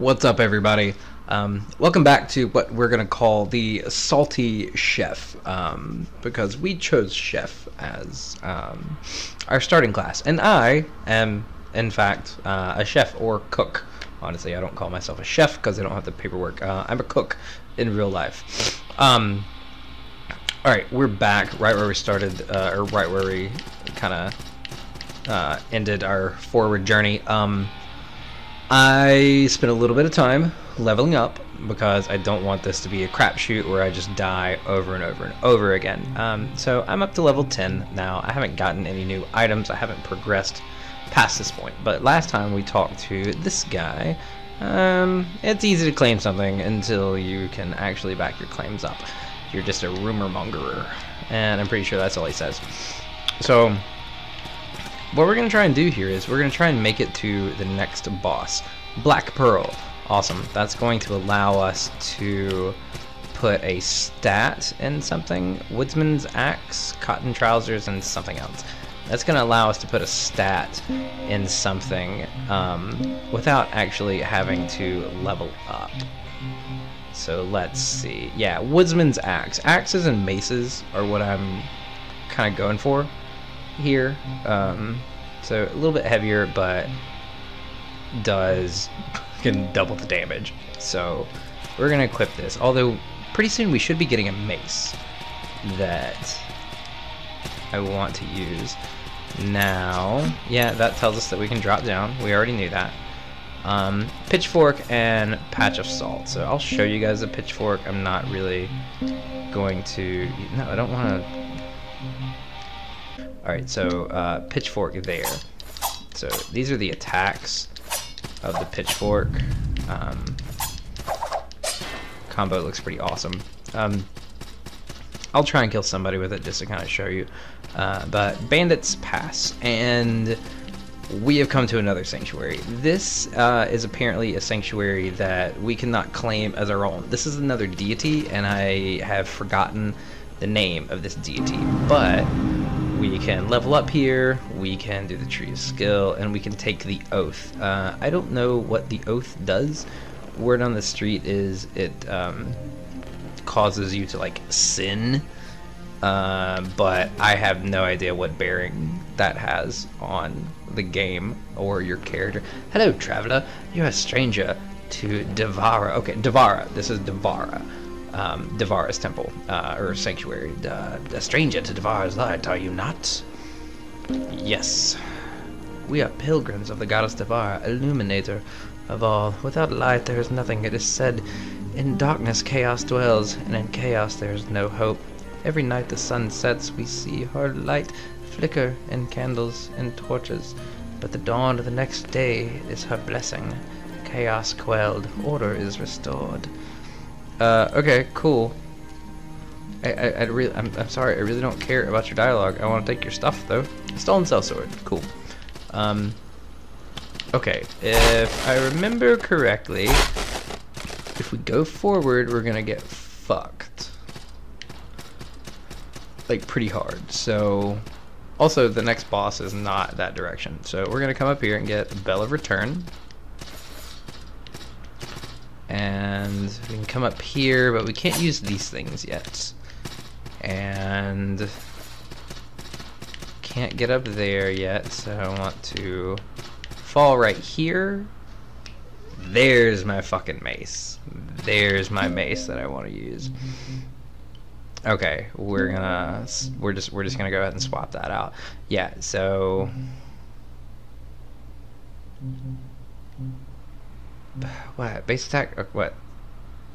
What's up, everybody? Um, welcome back to what we're going to call the Salty Chef, um, because we chose Chef as um, our starting class. And I am, in fact, uh, a chef or cook. Honestly, I don't call myself a chef because I don't have the paperwork. Uh, I'm a cook in real life. Um, all right, we're back right where we started, uh, or right where we kind of uh, ended our forward journey. Um, I spent a little bit of time leveling up because I don't want this to be a crapshoot where I just die over and over and over again. Um, so I'm up to level 10 now. I haven't gotten any new items. I haven't progressed past this point. But last time we talked to this guy, um, it's easy to claim something until you can actually back your claims up. You're just a rumor mongerer. And I'm pretty sure that's all he says. So what we're going to try and do here is we're going to try and make it to the next boss. Black Pearl. Awesome. That's going to allow us to put a stat in something. Woodsman's Axe, Cotton Trousers, and something else. That's going to allow us to put a stat in something um, without actually having to level up. So let's see. Yeah, Woodsman's Axe. Axes and maces are what I'm kind of going for here. Um, so a little bit heavier, but does can double the damage. So we're gonna equip this. Although pretty soon we should be getting a mace that I want to use. Now, yeah, that tells us that we can drop down. We already knew that. Um, pitchfork and patch of salt. So I'll show you guys a pitchfork. I'm not really going to. No, I don't want to Alright, so uh, pitchfork there. So these are the attacks of the pitchfork. Um, combo looks pretty awesome. Um, I'll try and kill somebody with it just to kind of show you. Uh, but bandits pass, and we have come to another sanctuary. This uh, is apparently a sanctuary that we cannot claim as our own. This is another deity, and I have forgotten the name of this deity, but we can level up here, we can do the tree of skill, and we can take the oath. Uh, I don't know what the oath does. Word on the street is it um, causes you to like sin, uh, but I have no idea what bearing that has on the game or your character. Hello, traveler. You're a stranger to Devara. Okay, Devara. This is Devara um, Devara's temple, uh, or sanctuary. A stranger to Devara's light, are you not? Yes. We are pilgrims of the goddess Devara, illuminator of all. Without light there is nothing. It is said, in darkness chaos dwells, and in chaos there is no hope. Every night the sun sets, we see her light flicker in candles and torches. But the dawn of the next day is her blessing. Chaos quelled, order is restored. Uh, okay, cool. I, I, I really, I'm, I'm sorry, I really don't care about your dialogue. I want to take your stuff, though. Stolen cell sword. cool. Um, okay, if I remember correctly, if we go forward, we're gonna get fucked. Like, pretty hard, so... Also, the next boss is not that direction, so we're gonna come up here and get Bell of Return and we can come up here, but we can't use these things yet. And can't get up there yet, so I want to fall right here. There's my fucking mace. There's my mace that I want to use. Okay, we're gonna we're just we're just gonna go ahead and swap that out. Yeah, so what base attack? Uh, what?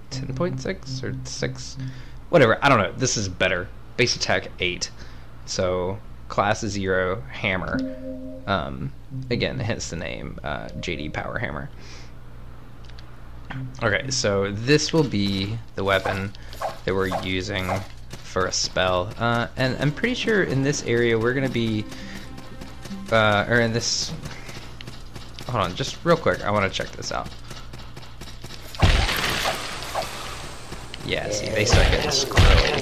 Ten point six or six? Whatever. I don't know. This is better. Base attack eight. So class zero hammer. Um, again, hence the name uh, JD Power Hammer. Okay, so this will be the weapon that we're using for a spell. Uh, and I'm pretty sure in this area we're going to be, uh, or in this, hold on, just real quick, I want to check this out. Yeah, see, they start getting squirrely.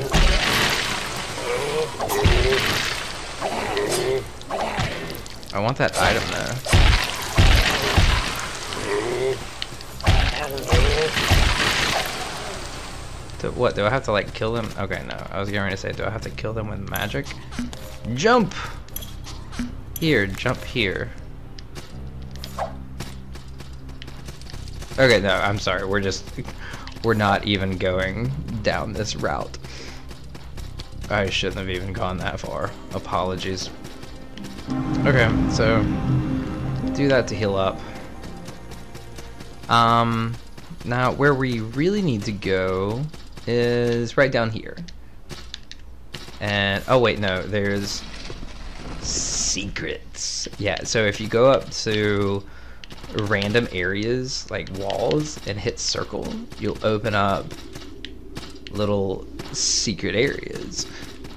I want that item though. What, do I have to like kill them? Okay, no, I was going to say, do I have to kill them with magic? Jump! Here, jump here. Okay, no, I'm sorry, we're just, we're not even going down this route. I shouldn't have even gone that far. Apologies. Okay, so, do that to heal up. Um, now where we really need to go is right down here. And, oh wait, no, there's secrets. Yeah, so if you go up to random areas, like walls, and hit circle, you'll open up little secret areas.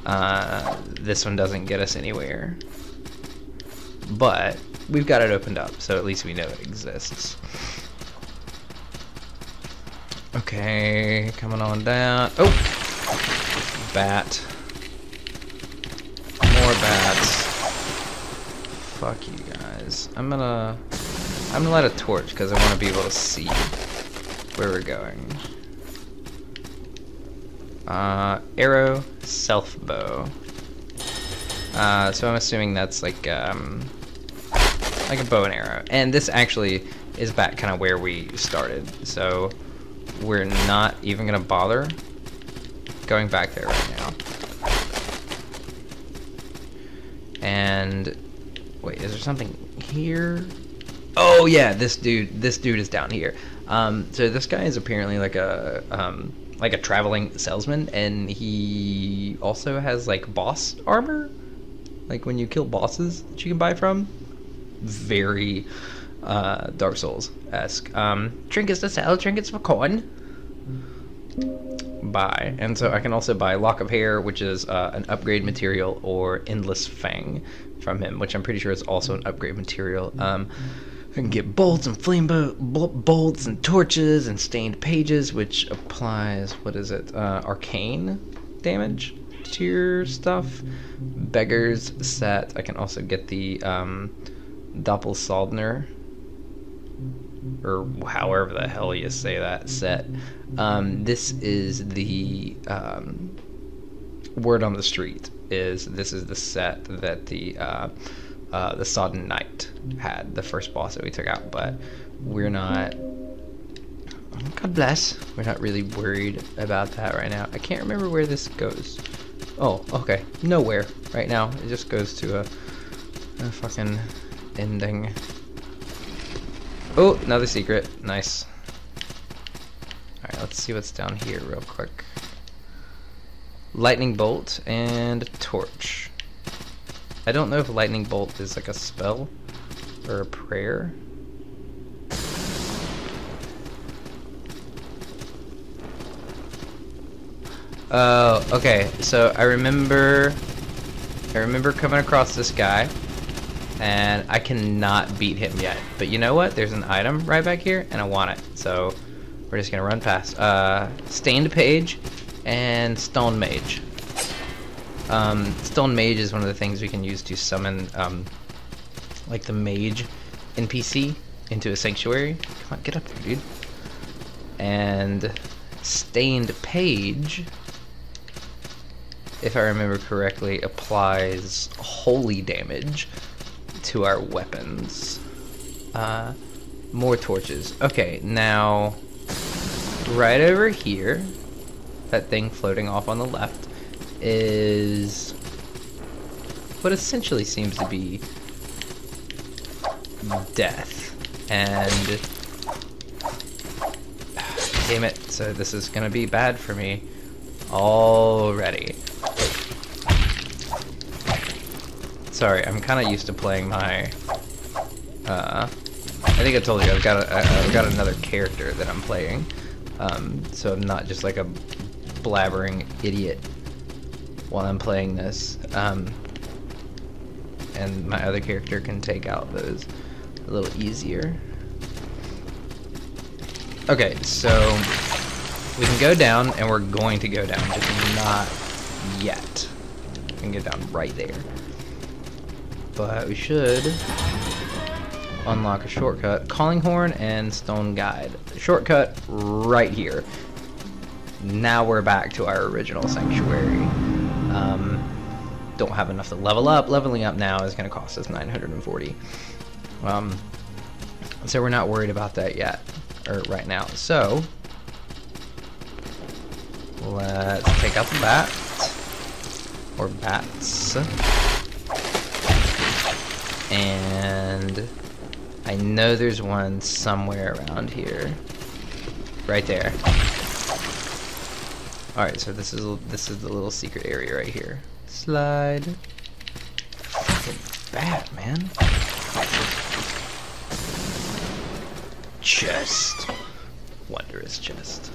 Uh, this one doesn't get us anywhere. But, we've got it opened up, so at least we know it exists. Okay, coming on down. Oh! Bat. More bats. Fuck you guys. I'm gonna... I'm gonna light a torch because I want to be able to see where we're going. Uh, arrow, self bow. Uh, so I'm assuming that's like, um, like a bow and arrow. And this actually is back kind of where we started. So we're not even gonna bother going back there right now. And wait, is there something here? Oh yeah, this dude, this dude is down here. Um, so this guy is apparently like a um, like a traveling salesman, and he also has like boss armor, like when you kill bosses that you can buy from. Very uh, Dark Souls esque. Um, trinkets to sell, trinkets for coin. Buy. And so I can also buy Lock of Hair, which is uh, an upgrade material, or Endless Fang from him, which I'm pretty sure is also an upgrade material. Um, Can get bolts and flame bo bolts and torches and stained pages, which applies, what is it, uh, arcane damage to your stuff. Beggar's set. I can also get the um, Doppelsaldner or however the hell you say that set. Um, this is the um, word on the street. Is this is the set that the uh, uh, the Sodden Knight had, the first boss that we took out, but we're not. God bless. We're not really worried about that right now. I can't remember where this goes. Oh, okay. Nowhere right now. It just goes to a, a fucking ending. Oh, another secret. Nice. Alright, let's see what's down here real quick. Lightning Bolt and Torch. I don't know if Lightning Bolt is like a spell or a prayer. Oh, okay. So I remember I remember coming across this guy and I cannot beat him yet. But you know what? There's an item right back here, and I want it. So we're just gonna run past. Uh, Stained Page and Stone Mage. Um, Stone Mage is one of the things we can use to summon, um, like the Mage NPC into a sanctuary. Come on, get up there, dude. And Stained Page, if I remember correctly, applies holy damage to our weapons. Uh, more torches. Okay, now, right over here, that thing floating off on the left, is what essentially seems to be death. And, damn it, so this is gonna be bad for me already. Sorry, I'm kind of used to playing my. Uh, I think I told you I've got a, I've got another character that I'm playing, um, so I'm not just like a blabbering idiot while I'm playing this. Um, and my other character can take out those a little easier. Okay, so we can go down, and we're going to go down, just not yet. We can get down right there but we should unlock a shortcut. Calling Horn and Stone Guide. Shortcut right here. Now we're back to our original sanctuary. Um, don't have enough to level up. Leveling up now is going to cost us 940. Um, so we're not worried about that yet, or right now. So let's take out the bat or bats, and I know there's one somewhere around here, right there. All right, so this is this is the little secret area right here. Slide. Fucking bat, man. Chest. Wondrous chest.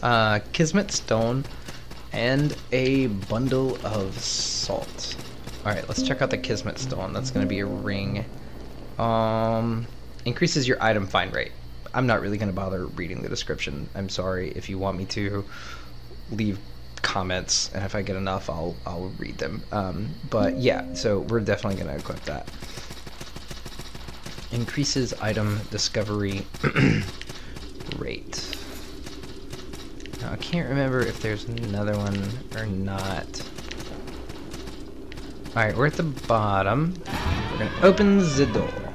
Uh, Kismet stone and a bundle of salt. Alright, let's check out the Kismet stone. That's gonna be a ring. Um, increases your item find rate. I'm not really gonna bother reading the description. I'm sorry if you want me to leave comments, and if I get enough, I'll I'll read them. Um, but yeah, so we're definitely gonna equip that. Increases item discovery rate. Now I can't remember if there's another one or not. Alright, we're at the bottom. We're gonna open the door.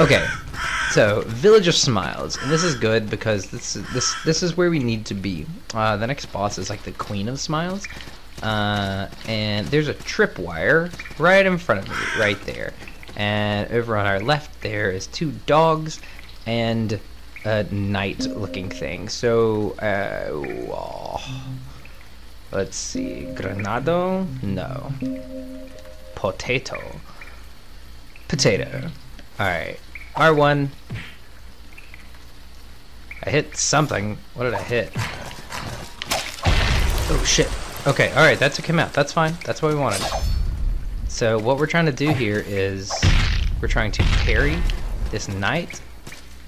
Okay, so Village of Smiles, and this is good because this is this this is where we need to be. Uh, the next boss is like the Queen of Smiles, uh, and there's a tripwire right in front of me, right there. And over on our left there is two dogs and a knight-looking thing. So, uh, oh, let's see, Granado? No. Potato. Potato. Alright. R1. I hit something. What did I hit? Oh shit. Okay, alright, that took him out. That's fine. That's what we wanted. So what we're trying to do here is we're trying to parry this knight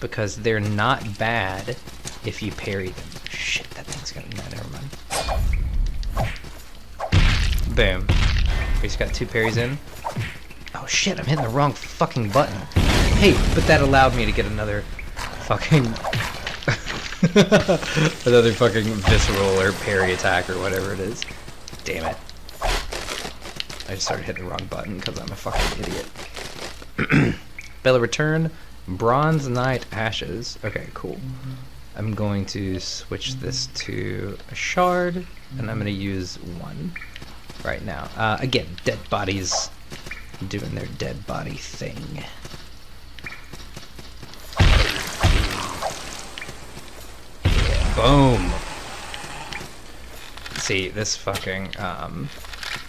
because they're not bad if you parry them. Shit, that thing's gonna no, never mind. Boom. We just got two parries in. Oh shit, I'm hitting the wrong fucking button. Hey, but that allowed me to get another fucking another fucking visceral or parry attack or whatever it is. Damn it. I just started hitting the wrong button because I'm a fucking idiot. Bell of Return, Bronze Knight Ashes. Okay, cool. I'm going to switch this to a shard, and I'm going to use one right now. Uh, again, dead bodies doing their dead body thing. Boom! See, this fucking, um,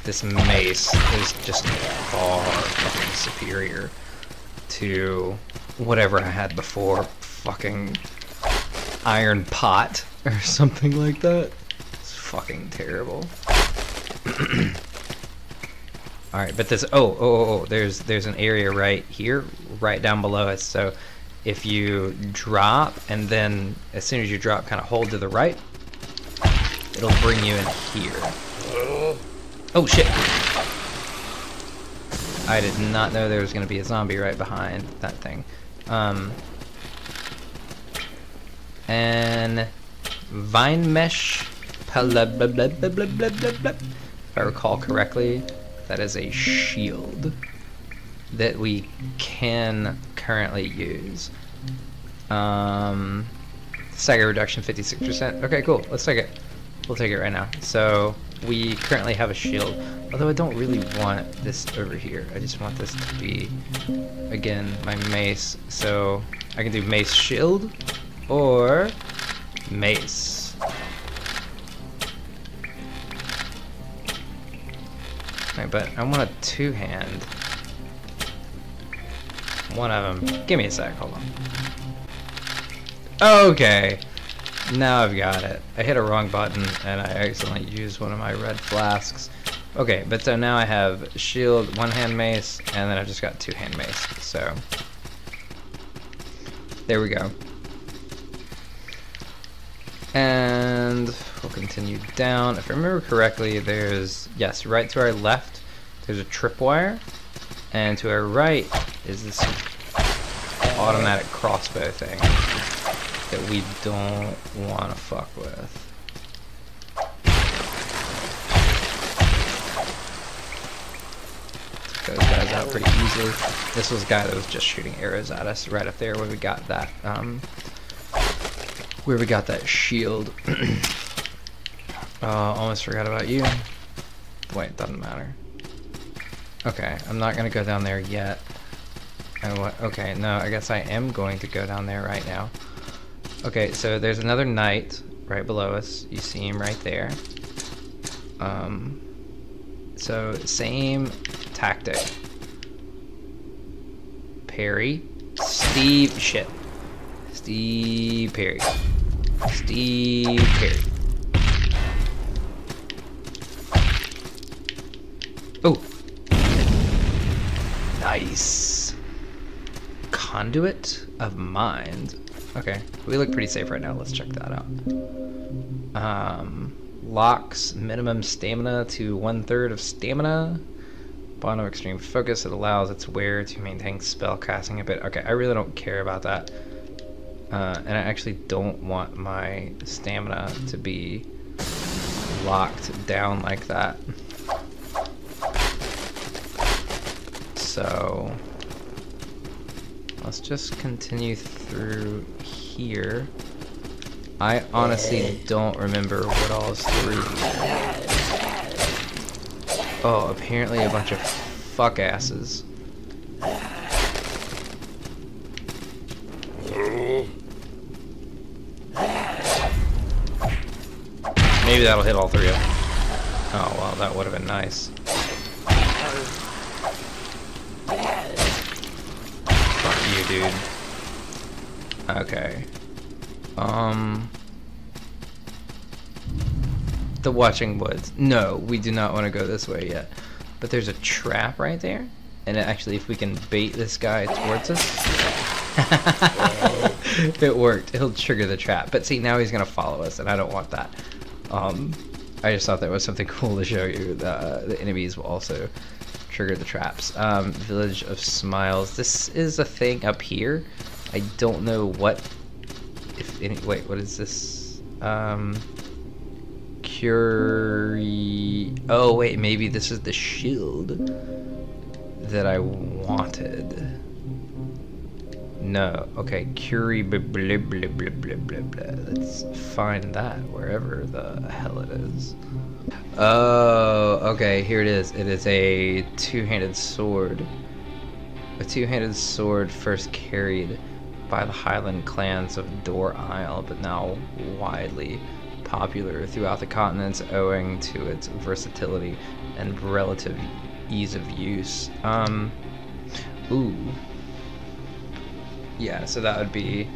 this mace is just far fucking superior to whatever I had before. Fucking iron pot or something like that. It's fucking terrible. Alright, but this oh, oh oh oh there's there's an area right here, right down below us. So if you drop and then as soon as you drop kind of hold to the right, it'll bring you in here. Oh shit! I did not know there was going to be a zombie right behind that thing. Um, and vine mesh, if I recall correctly, that is a shield that we can currently use. Um, stagger reduction 56%. Okay, cool. Let's take it. We'll take it right now. So we currently have a shield, although I don't really want this over here. I just want this to be, again, my mace. So I can do mace shield or mace. Right, but I want a two-hand. One of them. Give me a sec, hold on. Okay. Now I've got it. I hit a wrong button and I accidentally used one of my red flasks. Okay, but so now I have shield, one hand mace, and then I've just got two hand mace. So there we go. And we'll continue down. If I remember correctly, there's yes, right to our left, there's a tripwire. And to our right is this automatic crossbow thing that we don't want to fuck with. those guys out pretty easily. This was a guy that was just shooting arrows at us right up there where we got that, um, where we got that shield. uh, almost forgot about you. Wait, doesn't matter. Okay, I'm not gonna go down there yet. Oh, okay, no, I guess I am going to go down there right now. Okay, so there's another knight right below us. You see him right there. Um, so same tactic. Perry, Steve. Shit. Steve Perry. Steve Perry. Oh. Nice. Conduit of Mind. Okay, we look pretty safe right now. Let's check that out. Um, locks minimum stamina to one third of stamina. Bond of extreme focus. It allows its wearer to maintain spell casting a bit. Okay, I really don't care about that. Uh, and I actually don't want my stamina to be locked down like that. So let's just continue through here. I honestly don't remember what all is through Oh, apparently a bunch of fuck asses. Maybe that'll hit all three of them. Oh, well, that would have been nice. Fuck you, dude. Okay. Um... The Watching Woods. No, we do not want to go this way yet. But there's a trap right there. And actually, if we can bait this guy towards us... it worked. He'll trigger the trap. But see, now he's going to follow us, and I don't want that. Um, I just thought that was something cool to show you. The, the enemies will also trigger the traps. Um, Village of Smiles. This is a thing up here. I don't know what... If any... Wait, what is this? Um... Curie... Oh, wait, maybe this is the shield that I wanted. No, okay, Curie blah blah blah blah blah blah blah. Let's find that wherever the hell it is. Oh, okay, here it is. It is a two-handed sword. A two-handed sword first carried by the Highland clans of Dor Isle, but now widely popular throughout the continents owing to its versatility and relative ease of use. Um, ooh. Yeah, so that would be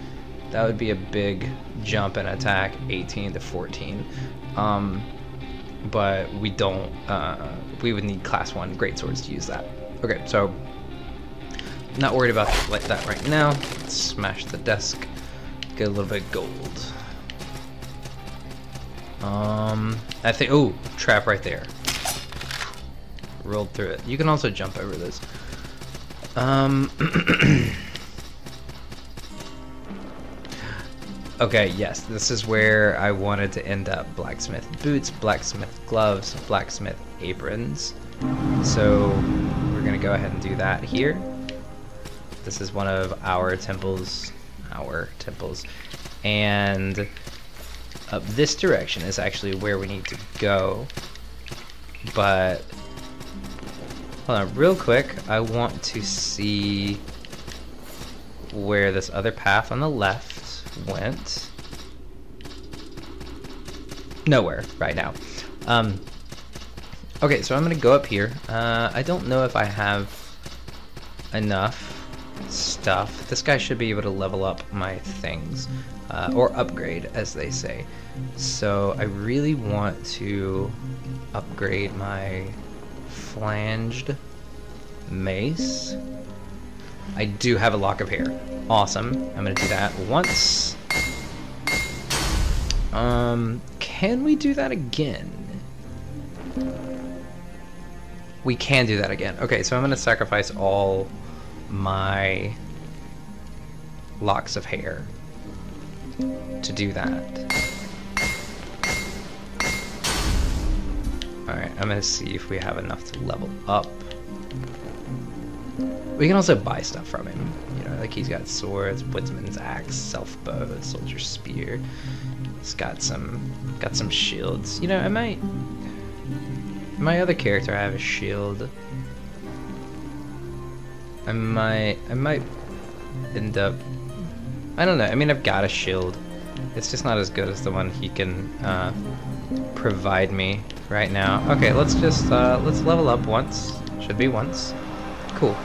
that would be a big jump in attack, 18 to 14. Um, but we don't. Uh, we would need class one great swords to use that. Okay, so not worried about like that right now. Let's smash the desk, get a little bit of gold. Um, I think, oh, trap right there. Rolled through it. You can also jump over this. Um, okay, yes, this is where I wanted to end up. Blacksmith boots, blacksmith gloves, blacksmith aprons. So we're gonna go ahead and do that here. This is one of our temples, our temples, and up this direction is actually where we need to go. But, hold on, real quick, I want to see where this other path on the left went. Nowhere right now. Um, okay, so I'm gonna go up here. Uh, I don't know if I have enough stuff. This guy should be able to level up my things, uh, or upgrade, as they say. So I really want to upgrade my flanged mace. I do have a lock of hair. Awesome. I'm gonna do that once. Um, can we do that again? We can do that again. Okay, so I'm gonna sacrifice all my locks of hair to do that. Alright, I'm gonna see if we have enough to level up. We can also buy stuff from him. Like he's got swords, woodsman's axe, self bow, soldier's spear. He's got some got some shields. You know, I might my other character I have a shield. I might I might end up I don't know, I mean I've got a shield. It's just not as good as the one he can uh, provide me right now. Okay, let's just uh, let's level up once. Should be once. Cool.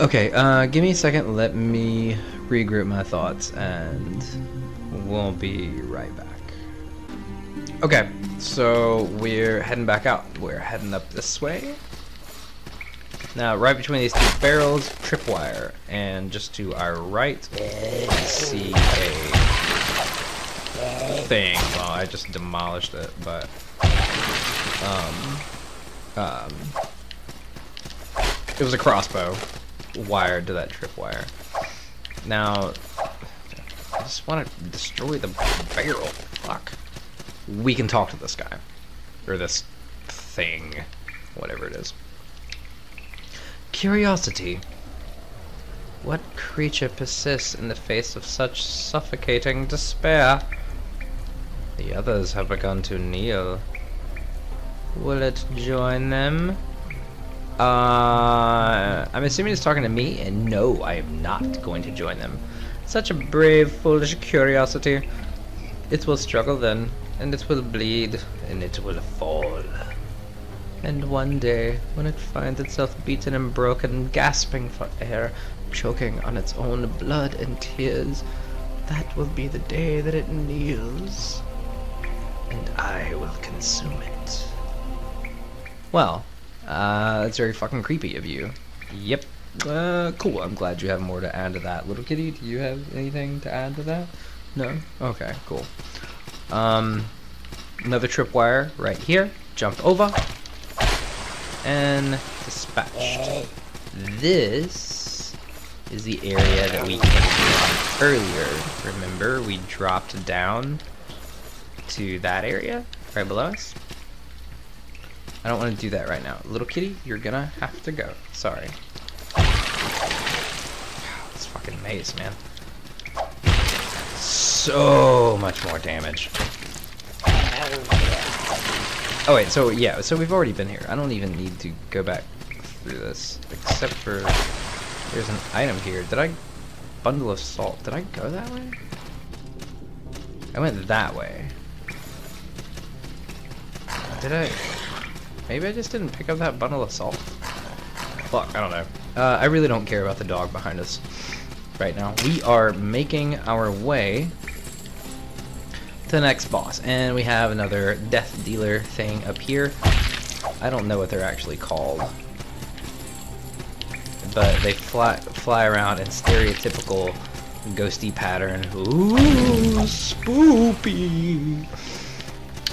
Okay, uh, give me a second. Let me regroup my thoughts, and we'll be right back. Okay, so we're heading back out. We're heading up this way. Now, right between these two barrels, tripwire, and just to our right, we see a thing. Well, I just demolished it, but um, um, it was a crossbow wired to that tripwire. Now, I just want to destroy the barrel. Fuck. We can talk to this guy. Or this thing. Whatever it is. Curiosity. What creature persists in the face of such suffocating despair? The others have begun to kneel. Will it join them? Uh, I'm assuming it's talking to me, and no, I am not going to join them. Such a brave, foolish curiosity. It will struggle then, and it will bleed, and it will fall. And one day, when it finds itself beaten and broken, gasping for air, choking on its own blood and tears, that will be the day that it kneels. And I will consume it. Well, uh, that's very fucking creepy of you. Yep. Uh, cool. I'm glad you have more to add to that. Little kitty, do you have anything to add to that? No? Okay, cool. Um, another tripwire right here. Jump over. And dispatched. This is the area that we came from earlier. Remember, we dropped down to that area right below us. I don't want to do that right now. Little kitty, you're gonna have to go. Sorry. This fucking maze, man. So much more damage. Oh wait, so yeah, so we've already been here. I don't even need to go back through this, except for there's an item here. Did I bundle of salt? Did I go that way? I went that way. Did I? Maybe I just didn't pick up that bundle of salt. Fuck, I don't know. Uh, I really don't care about the dog behind us right now. We are making our way to the next boss, and we have another death dealer thing up here. I don't know what they're actually called, but they fly fly around in stereotypical ghosty pattern. Ooh, spoopy.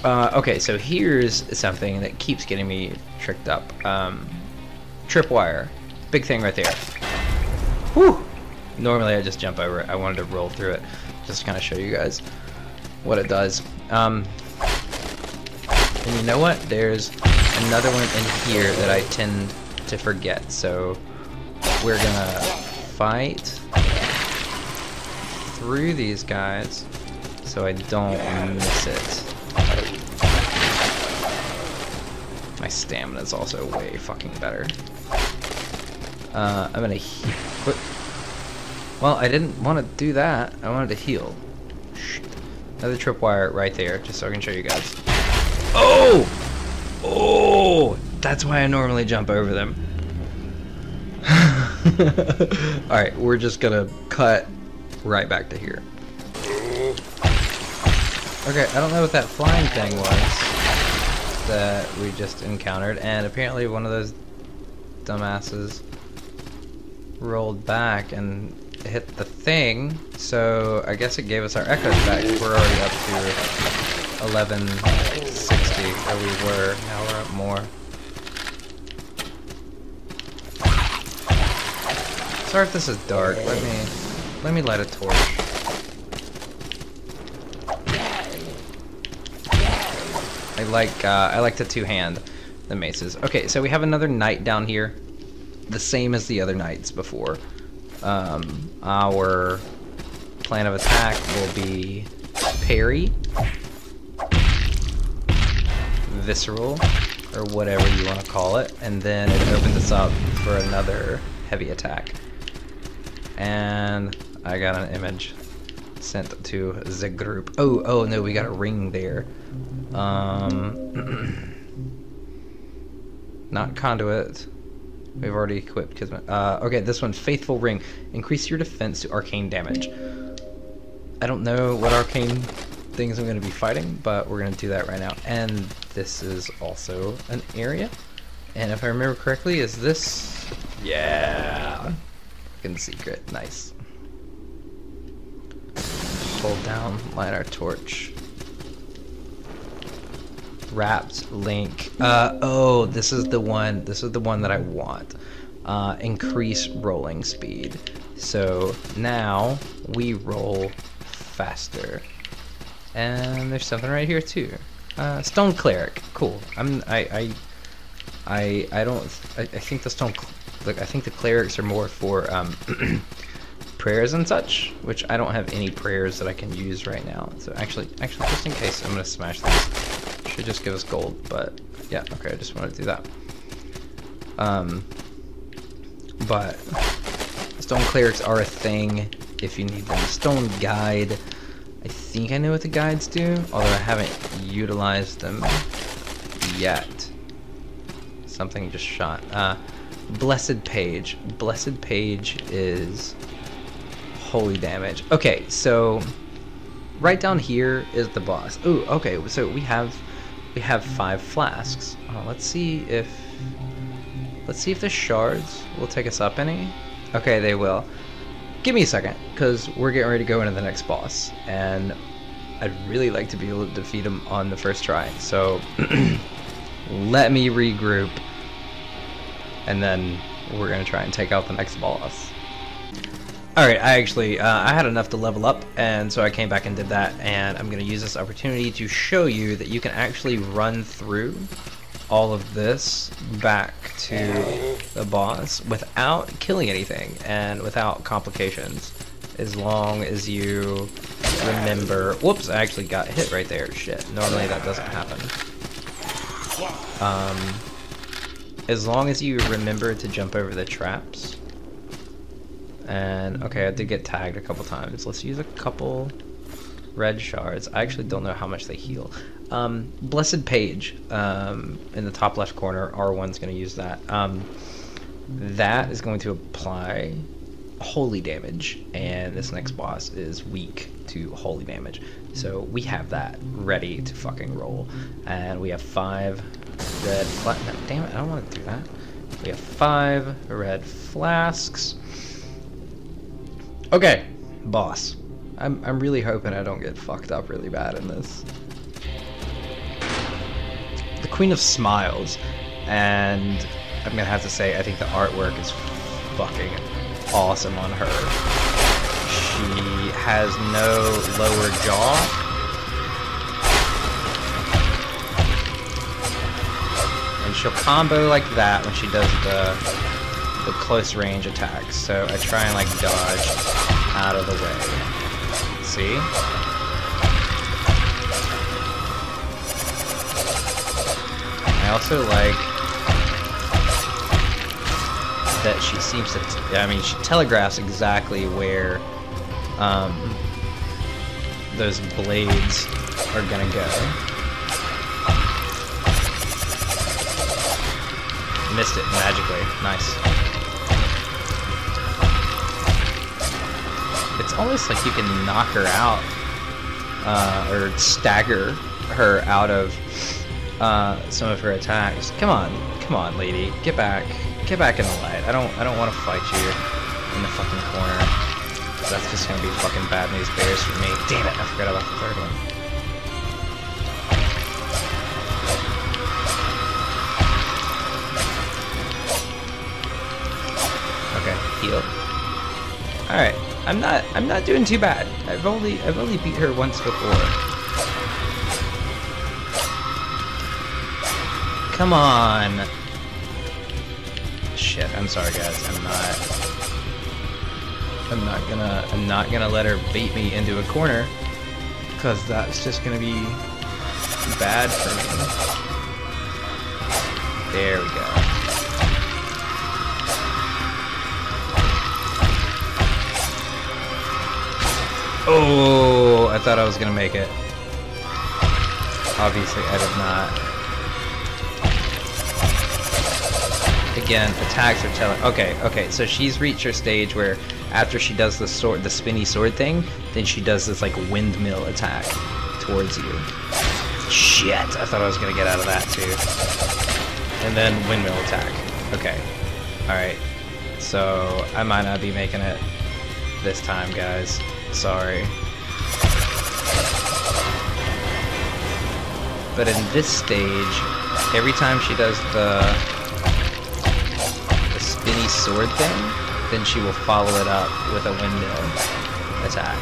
Uh, okay, so here's something that keeps getting me tricked up. Um, tripwire. Big thing right there. Whew! Normally I just jump over it. I wanted to roll through it just to kind of show you guys what it does. Um, and you know what? There's another one in here that I tend to forget. So we're gonna fight through these guys so I don't miss it. My stamina is also way fucking better. Uh, I'm gonna. Well, I didn't want to do that. I wanted to heal. Shit. Another tripwire right there, just so I can show you guys. Oh! Oh! That's why I normally jump over them. Alright, we're just gonna cut right back to here. Okay, I don't know what that flying thing was that we just encountered, and apparently one of those dumbasses rolled back and hit the thing, so I guess it gave us our echoes back. We're already up to 1160. we where we were. Now we're up more. Sorry if this is dark. Let me let me light a torch. I like uh, I like to two hand the maces. Okay, so we have another knight down here, the same as the other knights before. Um, our plan of attack will be parry, visceral, or whatever you want to call it, and then it opens us up for another heavy attack. And I got an image sent to the group. Oh, oh no, we got a ring there. Um, not conduit. We've already equipped Kismet. Uh, okay, this one, Faithful Ring. Increase your defense to arcane damage. I don't know what arcane things I'm going to be fighting, but we're going to do that right now. And this is also an area. And if I remember correctly, is this... Yeah! Fucking secret. Nice. Hold down, light our torch. Wrapped link. Uh, oh, this is the one. This is the one that I want. Uh, increase rolling speed. So now we roll faster. And there's something right here too. Uh, stone cleric. Cool. I'm. I. I. I. I don't. I, I think the stone. Like I think the clerics are more for um, prayers and such, which I don't have any prayers that I can use right now. So actually, actually, just in case, I'm gonna smash this. Should just give us gold, but yeah, okay, I just wanted to do that. Um, but stone clerics are a thing if you need them. Stone guide, I think I know what the guides do, although I haven't utilized them yet. Something just shot. Uh, blessed page. Blessed page is holy damage. Okay, so right down here is the boss. Oh, okay, so we have we have five flasks. Oh, let's see if let's see if the shards will take us up any. Okay, they will. Give me a second, because we're getting ready to go into the next boss, and I'd really like to be able to defeat him on the first try. So let me regroup, and then we're gonna try and take out the next boss. Alright, I actually, uh, I had enough to level up, and so I came back and did that, and I'm going to use this opportunity to show you that you can actually run through all of this back to the boss without killing anything, and without complications, as long as you remember... Whoops, I actually got hit right there, shit. Normally that doesn't happen. Um, as long as you remember to jump over the traps, and okay, I did get tagged a couple times. Let's use a couple red shards. I actually don't know how much they heal. Um, Blessed Page um, in the top left corner. R1's going to use that. Um, that is going to apply holy damage, and this next boss is weak to holy damage. So we have that ready to fucking roll. And we have five red. No, damn it, I don't want to do that. We have five red flasks. Okay, boss. I'm, I'm really hoping I don't get fucked up really bad in this. The Queen of Smiles, and I'm gonna have to say I think the artwork is fucking awesome on her. She has no lower jaw. And she'll combo like that when she does the close range attacks. So I try and like dodge out of the way. See? I also like that she seems to, I mean, she telegraphs exactly where um, those blades are gonna go. Missed it magically. Nice. almost like you can knock her out uh, or stagger her out of uh, some of her attacks. Come on, come on, lady, get back, get back in the light. I don't, I don't want to fight you in the fucking corner. That's just gonna be fucking bad news bears for me. Damn it, I forgot about the third one. Okay, heal. Alright. I'm not I'm not doing too bad. I've only I've only beat her once before. Come on. Shit, I'm sorry guys. I'm not I'm not gonna I'm not gonna let her beat me into a corner because that's just gonna be bad for me. There we go. Oh, I thought I was gonna make it. Obviously, I did not. Again, attacks are telling. Okay, okay, so she's reached her stage where after she does the sword, the spinny sword thing, then she does this like windmill attack towards you. Shit, I thought I was gonna get out of that too. And then windmill attack. Okay, all right. So I might not be making it this time, guys. Sorry. But in this stage, every time she does the the spinny sword thing, then she will follow it up with a windmill attack.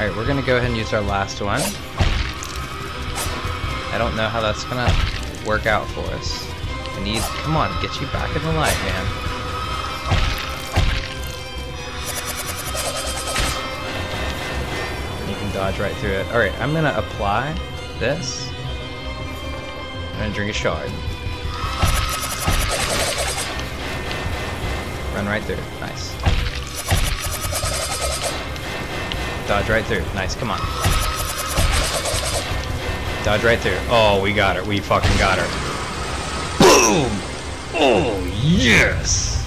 Alright, we're gonna go ahead and use our last one. I don't know how that's gonna work out for us. I need, come on, get you back in the light, man. Dodge right through it. Alright, I'm gonna apply this. I'm gonna drink a shard. Run right through. Nice. Dodge right through. Nice, come on. Dodge right through. Oh, we got her. We fucking got her. Boom! Oh, yes!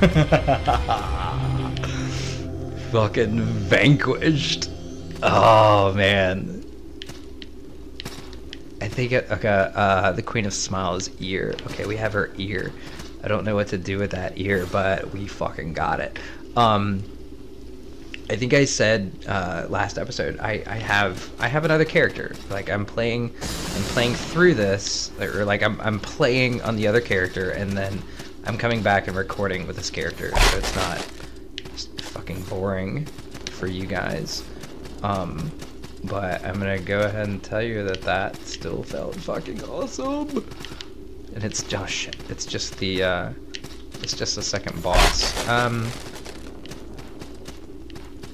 fucking vanquished. Oh, man. I think, it, okay, uh, the Queen of Smiles ear. Okay, we have her ear. I don't know what to do with that ear, but we fucking got it. Um, I think I said uh, last episode I, I have I have another character. Like I'm playing I'm playing through this or like I'm I'm playing on the other character and then I'm coming back and recording with this character so it's not fucking boring for you guys. Um, but I'm gonna go ahead and tell you that that still felt fucking awesome. And it's just it's just the uh, it's just the second boss. Um,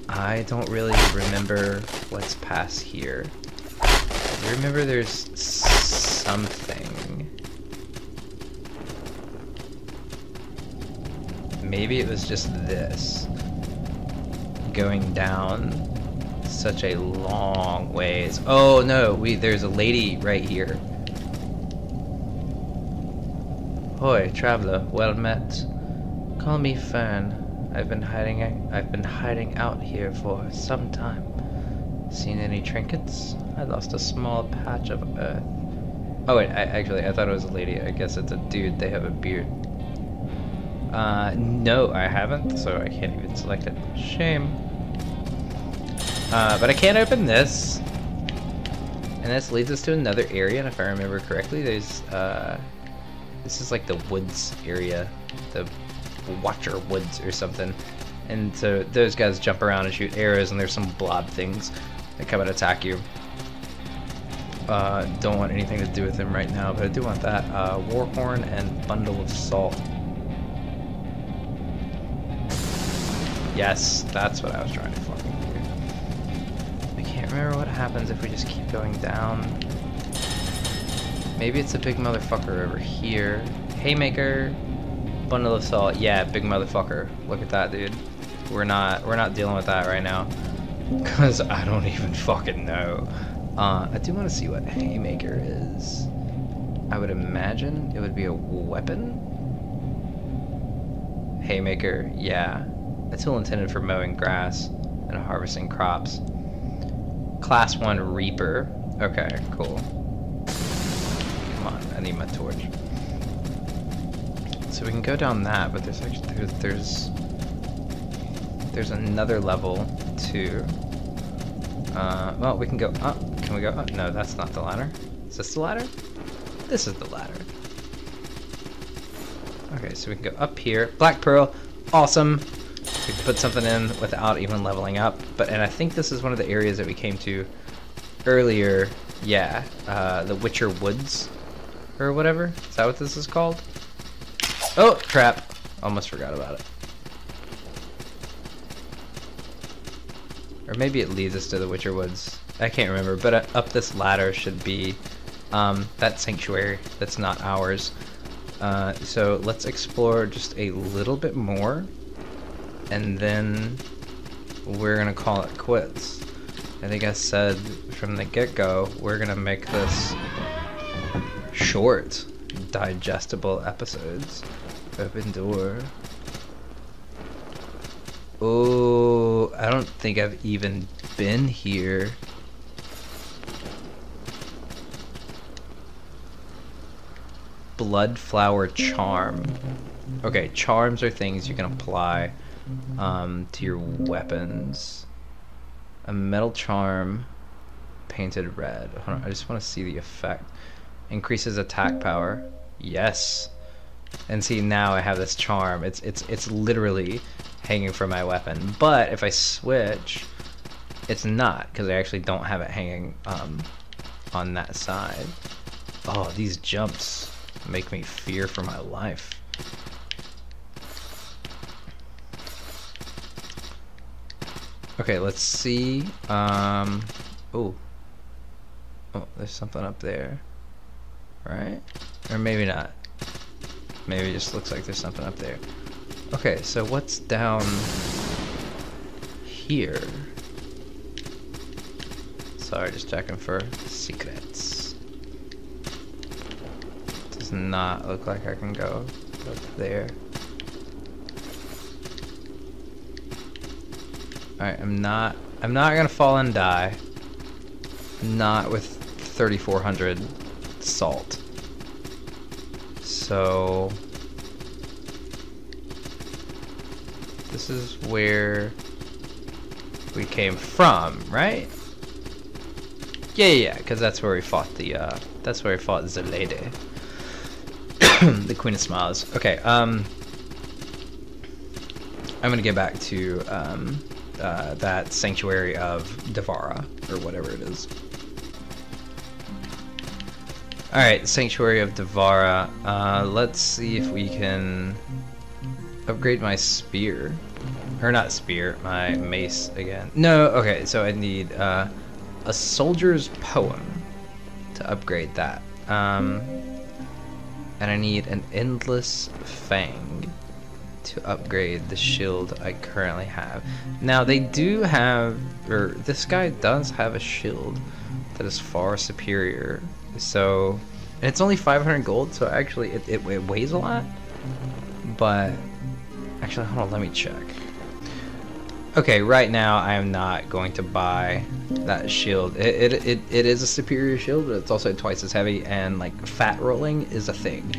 I don't really remember what's past here. I remember there's something. Maybe it was just this. Going down such a long ways. Oh no, we there's a lady right here. Hoi, traveler, well met. Call me Fern. I've been hiding I've been hiding out here for some time. Seen any trinkets? I lost a small patch of earth. Oh wait, I, actually I thought it was a lady. I guess it's a dude. They have a beard. Uh, no, I haven't, so I can't even select it. Shame. Uh, but I can't open this. And this leads us to another area, and if I remember correctly, there's, uh, this is like the woods area. The Watcher Woods or something. And so those guys jump around and shoot arrows, and there's some blob things that come and attack you. Uh, don't want anything to do with them right now, but I do want that. Uh, Warhorn and Bundle of Salt. Yes, that's what I was trying to. I can't remember what happens if we just keep going down. Maybe it's a big motherfucker over here. Haymaker, bundle of salt. Yeah, big motherfucker. Look at that, dude. We're not we're not dealing with that right now. Cause I don't even fucking know. Uh, I do want to see what haymaker is. I would imagine it would be a weapon. Haymaker, yeah. A tool intended for mowing grass and harvesting crops. Class 1 Reaper. Okay, cool. Come on, I need my torch. So we can go down that, but there's actually there's there's, there's another level too. Uh, well, we can go up. Can we go up? No, that's not the ladder. Is this the ladder? This is the ladder. Okay, so we can go up here. Black Pearl, awesome. Put something in without even leveling up. But and I think this is one of the areas that we came to earlier. Yeah, uh, the Witcher Woods or whatever. Is that what this is called? Oh, trap. Almost forgot about it. Or maybe it leads us to the Witcher Woods. I can't remember, but uh, up this ladder should be um, that sanctuary that's not ours. Uh, so let's explore just a little bit more, and then we're gonna call it quits. I think I said from the get-go, we're gonna make this short, digestible episodes. Open door. Oh, I don't think I've even been here. Bloodflower Charm. Okay, charms are things you can apply um, to your weapons. A metal charm painted red. On, I just want to see the effect. Increases attack power. Yes. And see now I have this charm. It's it's it's literally hanging from my weapon. But if I switch, it's not because I actually don't have it hanging um, on that side. Oh, these jumps make me fear for my life. Okay, let's see. Um, oh, oh, there's something up there, right? Or maybe not. Maybe it just looks like there's something up there. Okay, so what's down here? Sorry, just checking for secrets. Does not look like I can go up there. Alright, I'm not I'm not gonna fall and die. Not with 3400 salt. So this is where we came from, right? Yeah, yeah, because that's where we fought the, uh, that's where we fought the lady. the Queen of Smiles. Okay, um, I'm gonna get back to, um, uh, that Sanctuary of Devara, or whatever it is. Alright, Sanctuary of Devara. Uh, let's see if we can upgrade my spear. Or not spear, my mace again. No, okay, so I need uh, a soldier's poem to upgrade that. Um, and I need an endless fang to upgrade the shield I currently have. Now they do have, or this guy does have a shield that is far superior so, and it's only 500 gold, so actually it, it, it weighs a lot. But, actually, hold on, let me check. Okay, right now I am not going to buy that shield. It, it, it, it is a superior shield, but it's also twice as heavy, and like fat rolling is a thing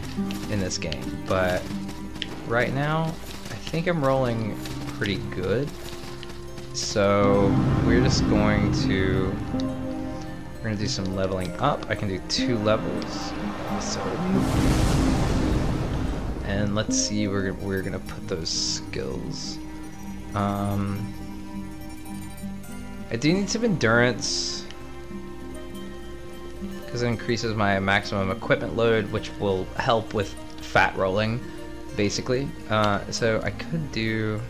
in this game. But right now, I think I'm rolling pretty good. So we're just going to we're gonna do some leveling up. I can do two levels. So, and let's see where we're gonna put those skills. Um, I do need some endurance because it increases my maximum equipment load, which will help with fat rolling, basically. Uh, so I could do.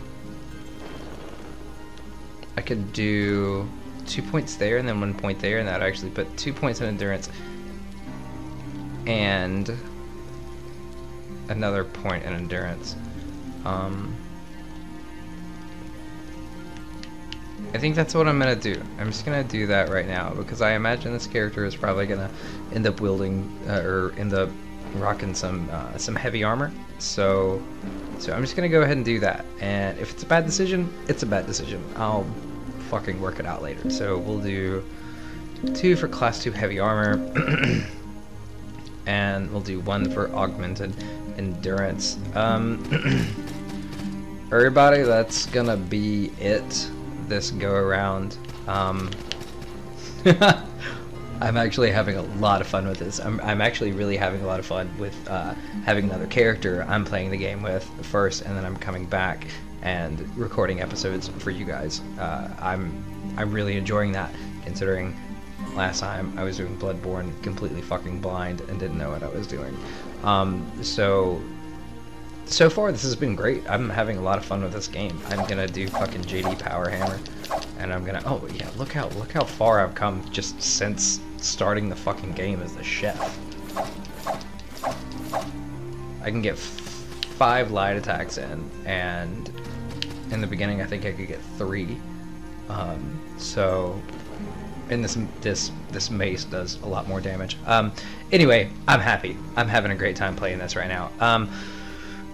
I could do two points there and then one point there, and that actually put two points in endurance and another point in endurance. Um, I think that's what I'm gonna do. I'm just gonna do that right now because I imagine this character is probably gonna end up wielding uh, or end up rocking some uh, some heavy armor. So, so I'm just gonna go ahead and do that. And if it's a bad decision, it's a bad decision. I'll fucking work it out later. So we'll do two for class 2 heavy armor, and we'll do one for augmented endurance. Um, everybody, that's gonna be it this go around. Um, I'm actually having a lot of fun with this. I'm, I'm actually really having a lot of fun with uh, having another character I'm playing the game with first, and then I'm coming back and recording episodes for you guys. Uh, I'm I'm really enjoying that, considering last time I was doing Bloodborne completely fucking blind and didn't know what I was doing. Um, so so far this has been great. I'm having a lot of fun with this game. I'm gonna do fucking JD Power Hammer, and I'm gonna. Oh yeah, look how look how far I've come just since starting the fucking game as the chef. I can get five light attacks in, and in the beginning I think I could get three. Um, so, and this this this mace does a lot more damage. Um, anyway, I'm happy. I'm having a great time playing this right now. Um,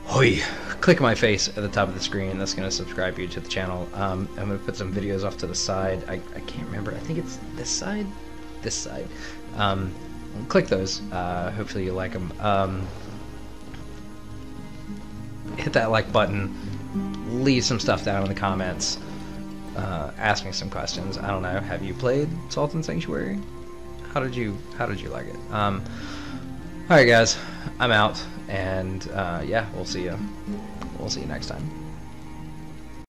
Hoi. Click my face at the top of the screen. That's going to subscribe you to the channel. Um, I'm going to put some videos off to the side. I, I can't remember. I think it's this side? This side. Um, click those. Uh, hopefully you like them. Um, hit that like button. Leave some stuff down in the comments. Uh, ask me some questions. I don't know. Have you played Salt and Sanctuary? How did you How did you like it? Um, all right, guys. I'm out, and uh, yeah, we'll see you. We'll see you next time.